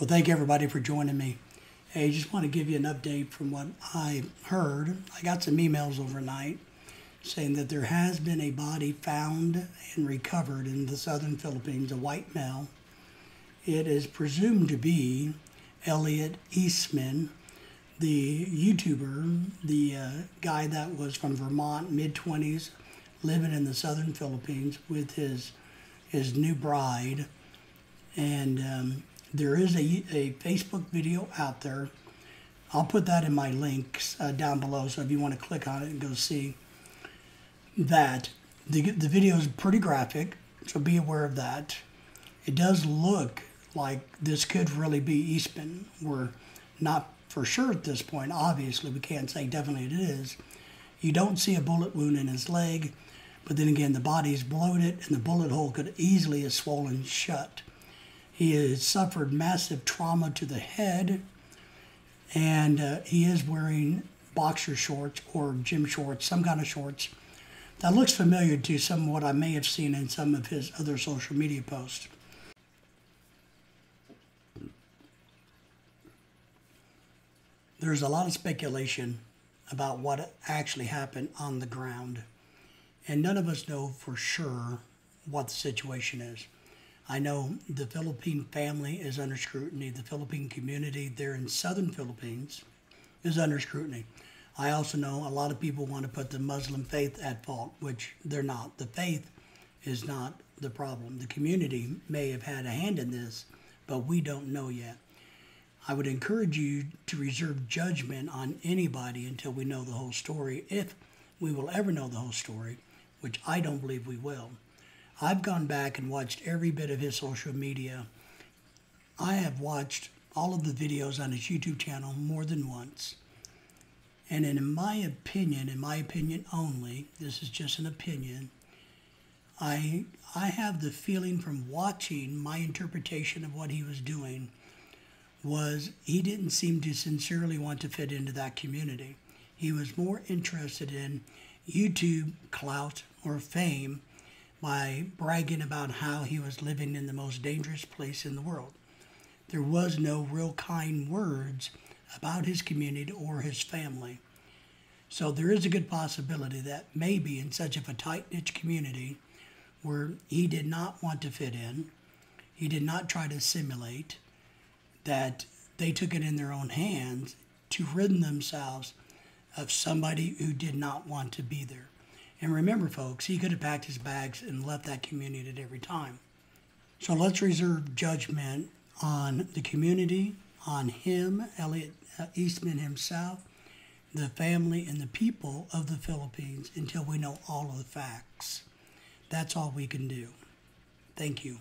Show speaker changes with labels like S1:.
S1: Well, thank everybody for joining me. Hey, just want to give you an update from what I heard. I got some emails overnight saying that there has been a body found and recovered in the southern Philippines, a white male. It is presumed to be Elliot Eastman, the YouTuber, the uh, guy that was from Vermont, mid 20s, living in the southern Philippines with his his new bride, and um, there is a, a Facebook video out there. I'll put that in my links uh, down below, so if you want to click on it and go see that, the the video is pretty graphic, so be aware of that. It does look like this could really be Eastman. We're not for sure at this point. Obviously, we can't say definitely it is. You don't see a bullet wound in his leg, but then again, the body's bloated and the bullet hole could easily have swollen shut. He has suffered massive trauma to the head, and uh, he is wearing boxer shorts or gym shorts, some kind of shorts. That looks familiar to some of what I may have seen in some of his other social media posts. There's a lot of speculation about what actually happened on the ground, and none of us know for sure what the situation is. I know the Philippine family is under scrutiny. The Philippine community there in southern Philippines is under scrutiny. I also know a lot of people want to put the Muslim faith at fault, which they're not. The faith is not the problem. The community may have had a hand in this, but we don't know yet. I would encourage you to reserve judgment on anybody until we know the whole story, if we will ever know the whole story, which I don't believe we will. I've gone back and watched every bit of his social media. I have watched all of the videos on his YouTube channel more than once. And in my opinion, in my opinion only, this is just an opinion, I I have the feeling from watching my interpretation of what he was doing was he didn't seem to sincerely want to fit into that community. He was more interested in YouTube clout or fame by bragging about how he was living in the most dangerous place in the world. There was no real kind words about his community or his family. So there is a good possibility that maybe in such of a tight knit community where he did not want to fit in, he did not try to assimilate, that they took it in their own hands to rid themselves of somebody who did not want to be there. And remember, folks, he could have packed his bags and left that community at every time. So let's reserve judgment on the community, on him, Elliot uh, Eastman himself, the family, and the people of the Philippines until we know all of the facts. That's all we can do. Thank you.